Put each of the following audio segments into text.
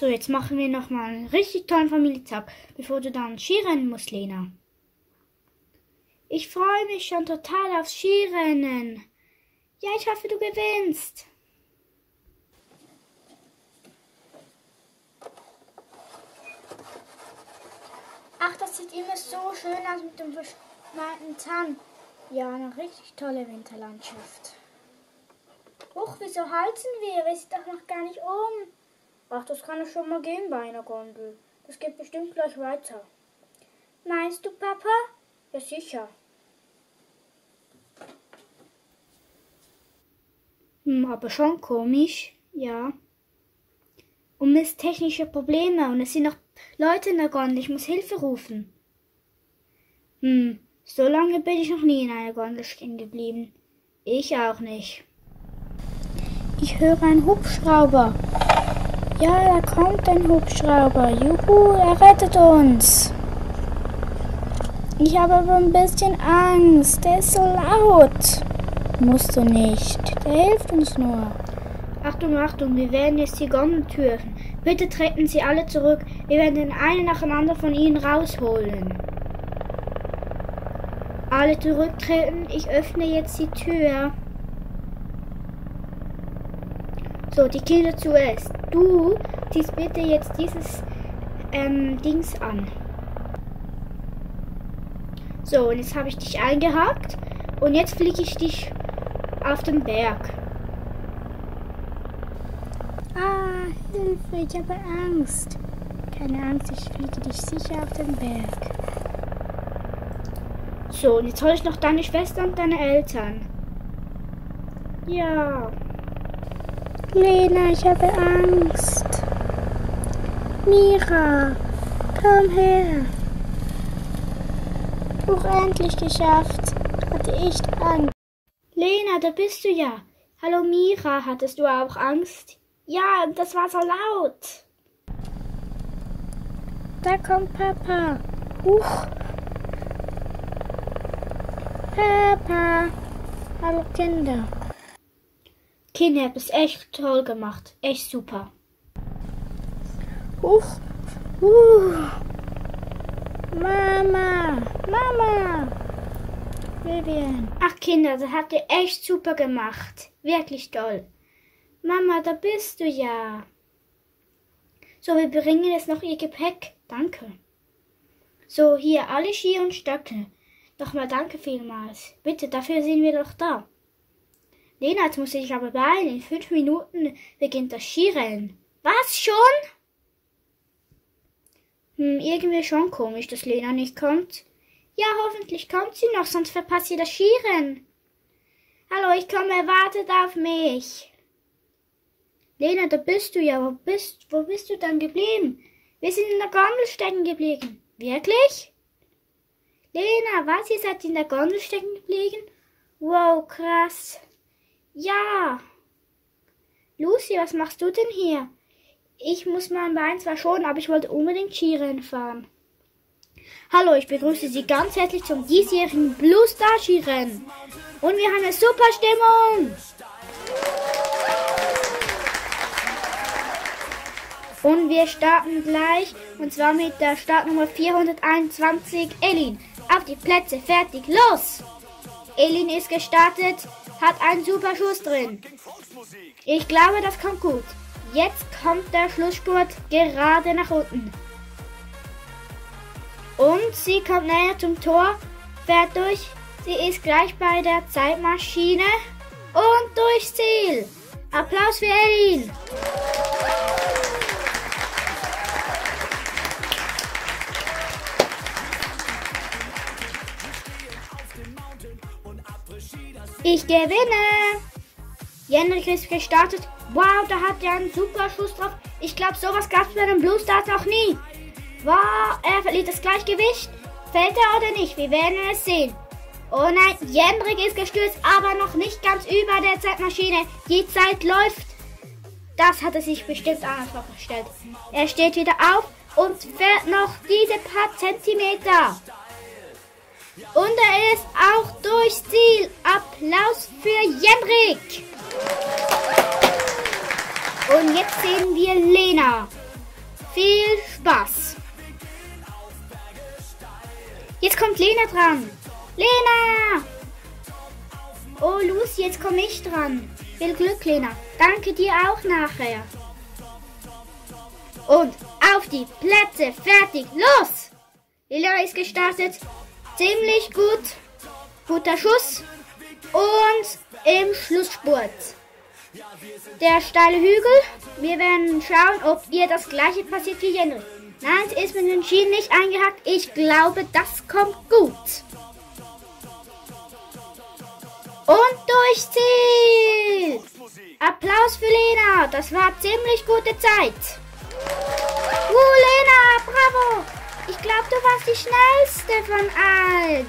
So, jetzt machen wir nochmal einen richtig tollen Familientag, bevor du dann Skirennen musst, Lena. Ich freue mich schon total aufs Skirennen. Ja, ich hoffe, du gewinnst. Ach, das sieht immer so schön aus mit dem verschneiten Zahn. Ja, eine richtig tolle Winterlandschaft. Huch, wieso halten wir? Wir sind doch noch gar nicht um. Ach, das kann es schon mal gehen bei einer Gondel. Das geht bestimmt gleich weiter. Meinst du, Papa? Ja, sicher. Hm, aber schon komisch, ja. Und es technische Probleme und es sind noch Leute in der Gondel. Ich muss Hilfe rufen. Hm, so lange bin ich noch nie in einer Gondel stehen geblieben. Ich auch nicht. Ich höre einen Hubschrauber. Ja, da kommt ein Hubschrauber. Juhu, er rettet uns. Ich habe aber ein bisschen Angst. Der ist so laut. Musst du nicht. Der hilft uns nur. Achtung, Achtung, wir werden jetzt die Gondeltür öffnen. Bitte treten Sie alle zurück. Wir werden den einen nacheinander von Ihnen rausholen. Alle zurücktreten. Ich öffne jetzt die Tür. So, die Kinder zuerst. Du ziehst bitte jetzt dieses ähm, Dings an. So, und jetzt habe ich dich eingehakt. Und jetzt fliege ich dich auf den Berg. Ah, Hilfe, ich habe Angst. Keine Angst, ich fliege dich sicher auf den Berg. So, und jetzt hole ich noch deine Schwester und deine Eltern. Ja. Lena, ich habe Angst. Mira, komm her. Doch endlich geschafft. Hatte echt Angst. Lena, da bist du ja. Hallo Mira, hattest du auch Angst? Ja, das war so laut. Da kommt Papa. Huch. Papa. Hallo Kinder. Kinder, ihr habt es echt toll gemacht. Echt super. Huch. Uh. Mama. Mama. Vivian. Ach Kinder, das habt ihr echt super gemacht. Wirklich toll. Mama, da bist du ja. So, wir bringen jetzt noch ihr Gepäck. Danke. So, hier alle Ski und Stöcke. Nochmal danke vielmals. Bitte, dafür sind wir doch da. Lena, jetzt muss ich aber beeilen. In fünf Minuten beginnt das Skirennen. Was schon? Hm, irgendwie schon komisch, dass Lena nicht kommt. Ja, hoffentlich kommt sie noch, sonst verpasst ihr das Skirennen. Hallo, ich komme, wartet auf mich. Lena, da bist du ja. Wo bist, wo bist du dann geblieben? Wir sind in der Gondel stecken geblieben. Wirklich? Lena, was? Ihr seid in der Gondel stecken geblieben? Wow, krass. Ja. Lucy, was machst du denn hier? Ich muss mein Bein zwar schon, aber ich wollte unbedingt Skirennen fahren. Hallo, ich begrüße Sie ganz herzlich zum diesjährigen Blue Star Skirennen. Und wir haben eine super Stimmung. Und wir starten gleich, und zwar mit der Startnummer 421, Elin. Auf die Plätze, fertig, los! Elin ist gestartet, hat einen super Schuss drin. Ich glaube, das kommt gut. Jetzt kommt der Schlussspurt gerade nach unten. Und sie kommt näher zum Tor, fährt durch. Sie ist gleich bei der Zeitmaschine und durchs Ziel. Applaus für Elin. Ich gewinne! Jenrik ist gestartet. Wow, da hat er einen super Schuss drauf. Ich glaube, sowas gab es bei den Blue Stars auch nie. Wow, er verliert das Gleichgewicht. Fällt er oder nicht? Wir werden es sehen. Oh nein, Jendrik ist gestürzt, aber noch nicht ganz über der Zeitmaschine. Die Zeit läuft. Das hat er sich bestimmt anders vorgestellt. Er steht wieder auf und fährt noch diese paar Zentimeter. Und er ist auch durchs Ziel. Applaus für Jendrik. Und jetzt sehen wir Lena. viel Spaß. Jetzt kommt Lena dran. Lena! Oh, Lucy, jetzt komme ich dran. Viel Glück, Lena. Danke dir auch nachher. Und auf die Plätze, fertig, los! Lena ist gestartet. Ziemlich gut. Guter Schuss. Und im Schlussspurt. Der steile Hügel. Wir werden schauen, ob ihr das gleiche passiert wie Jenry. Nein, es ist mit den Schienen nicht eingehackt. Ich glaube, das kommt gut. Und durchs Ziel. Applaus für Lena. Das war ziemlich gute Zeit. Uh, Lena, bravo. Ich glaube, du warst die schnellste von allen.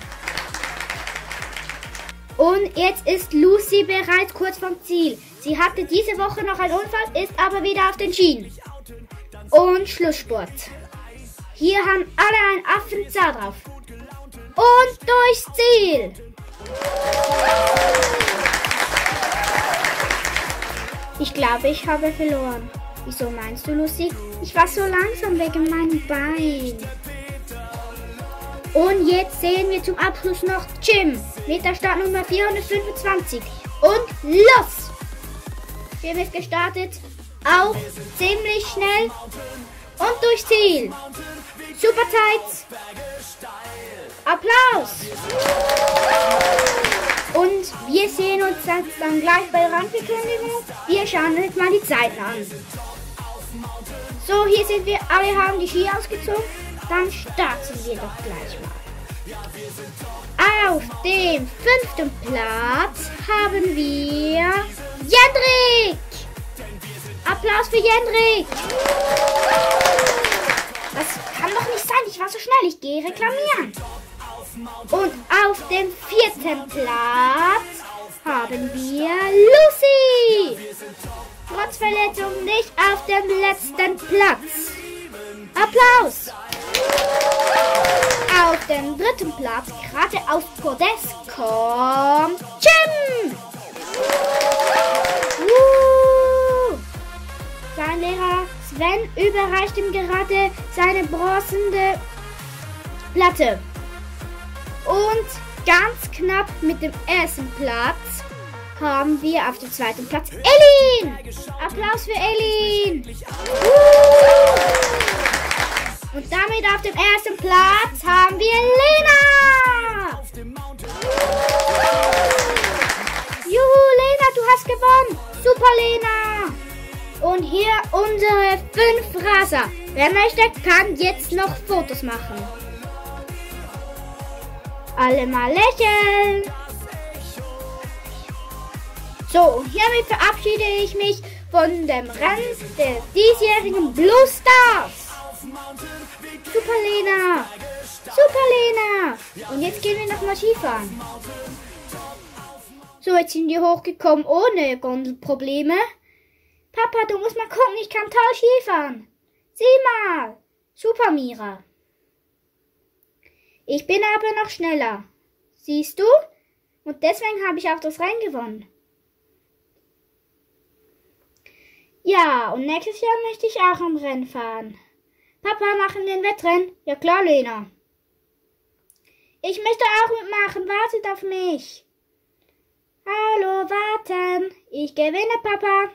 Und jetzt ist Lucy bereits kurz vom Ziel. Sie hatte diese Woche noch einen Unfall, ist aber wieder auf den Schienen. Und Schlusssport. Hier haben alle einen Affenzahn drauf. Und durchs Ziel. Ich glaube, ich habe verloren. Wieso meinst du, Lucy? Ich war so langsam wegen meinem Bein. Und jetzt sehen wir zum Abschluss noch Jim mit der Startnummer 425. Und los! Jim ist gestartet. Auch ziemlich schnell. Und durchs Ziel. Super Zeit. Applaus! Und wir sehen uns dann gleich bei der Randverkündigung. Wir schauen uns mal die Zeiten an. So, hier sind wir. Alle haben die Ski ausgezogen. Dann starten wir doch gleich mal. Auf dem fünften Platz haben wir Jendrik. Applaus für Jendrik. Das kann doch nicht sein. Ich war so schnell. Ich gehe reklamieren. Und auf dem vierten Platz haben wir Lucy. Trotz Verletzung nicht auf dem letzten Platz. Applaus. Auf dem dritten Platz, gerade auf Podest, kommt Jim. Uh. Sein Lehrer Sven überreicht ihm gerade seine bronzene Platte. Und ganz knapp mit dem ersten Platz haben wir auf dem zweiten Platz Elin. Applaus für Elin. Und damit auf dem ersten Platz haben wir Lena. Juhu, Lena, du hast gewonnen. Super, Lena. Und hier unsere fünf Raser. Wer möchte, kann jetzt noch Fotos machen. Alle mal lächeln. So, und hiermit verabschiede ich mich von dem Rennen der diesjährigen Blue Stars. Super Lena! Super Lena! Und jetzt gehen wir nochmal Skifahren. So, jetzt sind wir hochgekommen ohne Gondelprobleme. Papa, du musst mal gucken, ich kann toll Skifahren. Sieh mal! Super, Mira. Ich bin aber noch schneller. Siehst du? Und deswegen habe ich auch das Rennen gewonnen. Ja, und nächstes Jahr möchte ich auch am Rennen fahren. Papa, machen den Wettrennen? Ja klar, Lena. Ich möchte auch mitmachen. Wartet auf mich. Hallo, warten. Ich gewinne, Papa.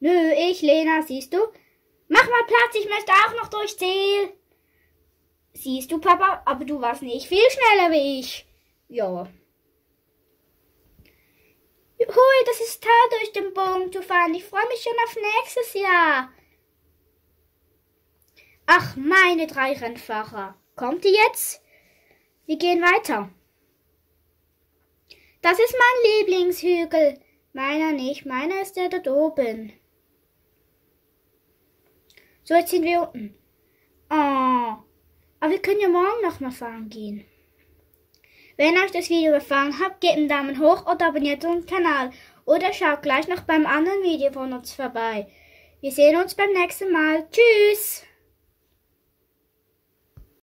Nö, ich, Lena, siehst du? Mach mal Platz, ich möchte auch noch durchs Ziel. Siehst du, Papa, aber du warst nicht viel schneller wie ich. Ja. Hui, das ist toll, durch den Bogen zu fahren. Ich freue mich schon auf nächstes Jahr. Ach, meine drei Rennfahrer. Kommt ihr jetzt? Wir gehen weiter. Das ist mein Lieblingshügel. Meiner nicht, meiner ist der dort oben. So, jetzt sind wir unten. Oh, aber wir können ja morgen nochmal fahren gehen. Wenn euch das Video gefallen hat, gebt einen Daumen hoch oder abonniert unseren Kanal. Oder schaut gleich noch beim anderen Video von uns vorbei. Wir sehen uns beim nächsten Mal. Tschüss!